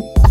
Bye.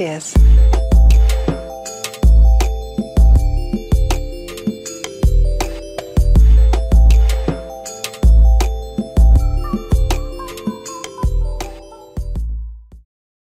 Ideas?